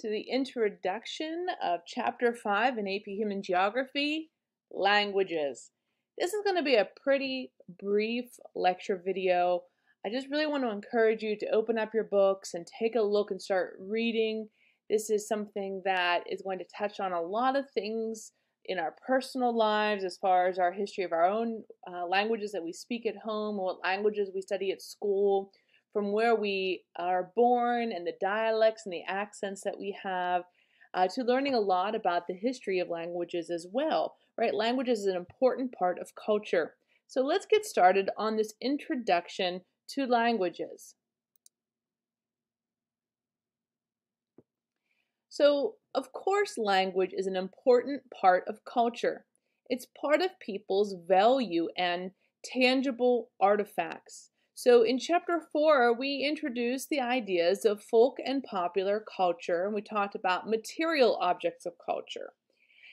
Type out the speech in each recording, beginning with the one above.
to the introduction of Chapter 5 in AP Human Geography, Languages. This is going to be a pretty brief lecture video. I just really want to encourage you to open up your books and take a look and start reading. This is something that is going to touch on a lot of things in our personal lives as far as our history of our own uh, languages that we speak at home, what languages we study at school, from where we are born and the dialects and the accents that we have, uh, to learning a lot about the history of languages as well. Right? Languages is an important part of culture. So let's get started on this introduction to languages. So, of course, language is an important part of culture. It's part of people's value and tangible artifacts. So in chapter four, we introduced the ideas of folk and popular culture, and we talked about material objects of culture.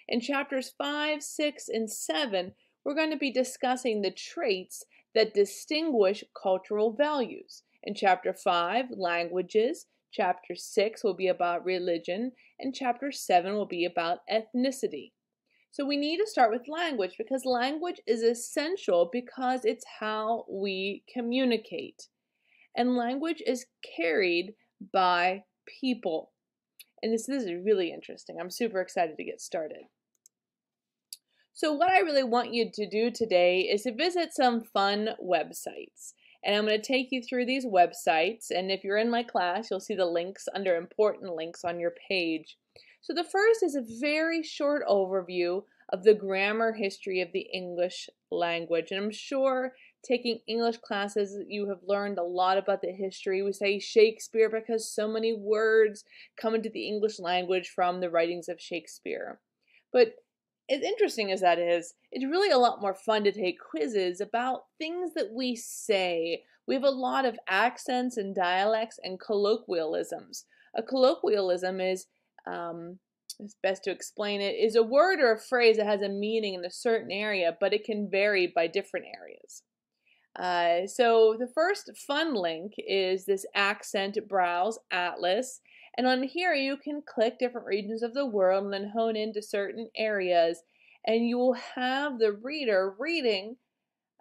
In chapters five, six, and seven, we're going to be discussing the traits that distinguish cultural values. In chapter five, languages. Chapter six will be about religion, and chapter seven will be about ethnicity. So we need to start with language because language is essential because it's how we communicate. And language is carried by people. And this, this is really interesting. I'm super excited to get started. So what I really want you to do today is to visit some fun websites. And I'm going to take you through these websites. And if you're in my class, you'll see the links under important links on your page. So the first is a very short overview of the grammar history of the English language. And I'm sure taking English classes, you have learned a lot about the history. We say Shakespeare because so many words come into the English language from the writings of Shakespeare. But as interesting as that is, it's really a lot more fun to take quizzes about things that we say. We have a lot of accents and dialects and colloquialisms. A colloquialism is um, it's best to explain it, is a word or a phrase that has a meaning in a certain area, but it can vary by different areas. Uh, so the first fun link is this Accent Browse Atlas. And on here you can click different regions of the world and then hone into certain areas. And you will have the reader reading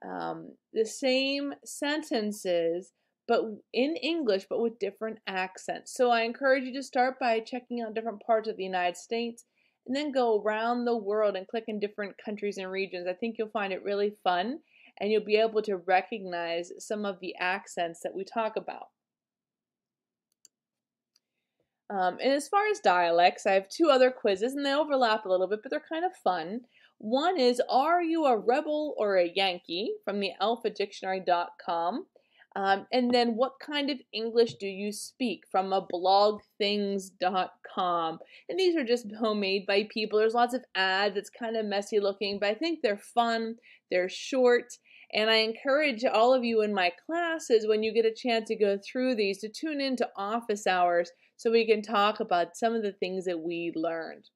um, the same sentences but in English, but with different accents. So I encourage you to start by checking out different parts of the United States and then go around the world and click in different countries and regions. I think you'll find it really fun and you'll be able to recognize some of the accents that we talk about. Um, and as far as dialects, I have two other quizzes and they overlap a little bit, but they're kind of fun. One is Are you a rebel or a Yankee from the alphadictionary.com. Um, and then what kind of English do you speak from a blogthings.com? And these are just homemade by people. There's lots of ads. It's kind of messy looking, but I think they're fun. They're short. And I encourage all of you in my classes, when you get a chance to go through these, to tune into office hours so we can talk about some of the things that we learned.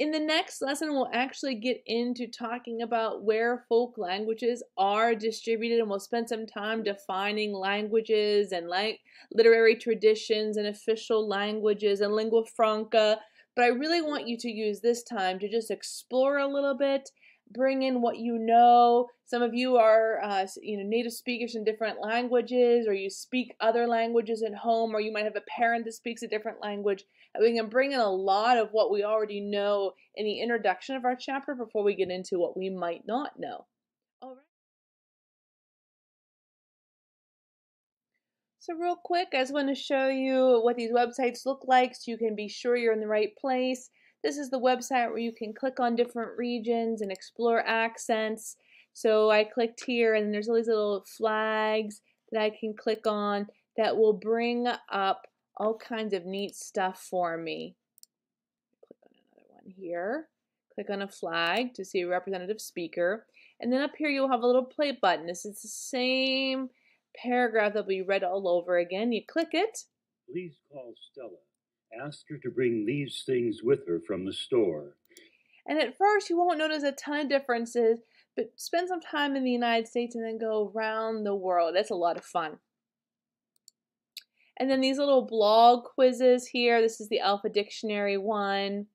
In the next lesson, we'll actually get into talking about where folk languages are distributed, and we'll spend some time defining languages and like literary traditions and official languages and lingua franca. But I really want you to use this time to just explore a little bit bring in what you know. Some of you are, uh, you know, native speakers in different languages, or you speak other languages at home, or you might have a parent that speaks a different language. We can bring in a lot of what we already know in the introduction of our chapter before we get into what we might not know. All right. So real quick, I just want to show you what these websites look like so you can be sure you're in the right place. This is the website where you can click on different regions and explore accents. So I clicked here and there's all these little flags that I can click on that will bring up all kinds of neat stuff for me. Click on another one here. Click on a flag to see a representative speaker. And then up here you'll have a little play button. This is the same paragraph that we read all over again. You click it. Please call Stella. Ask her to bring these things with her from the store. And at first, you won't notice a ton of differences, but spend some time in the United States and then go around the world. That's a lot of fun. And then these little blog quizzes here. This is the Alpha Dictionary one.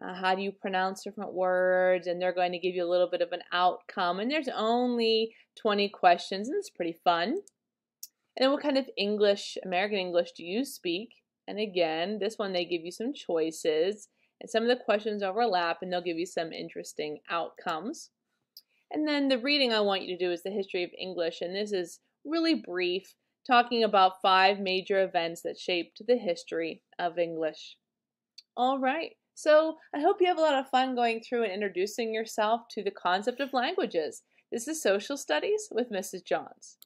Uh, how do you pronounce different words? And they're going to give you a little bit of an outcome. And there's only 20 questions, and it's pretty fun. And then what kind of English, American English, do you speak? And again, this one they give you some choices. And some of the questions overlap, and they'll give you some interesting outcomes. And then the reading I want you to do is the history of English, and this is really brief, talking about five major events that shaped the history of English. All right, so I hope you have a lot of fun going through and introducing yourself to the concept of languages. This is Social Studies with Mrs. Johns.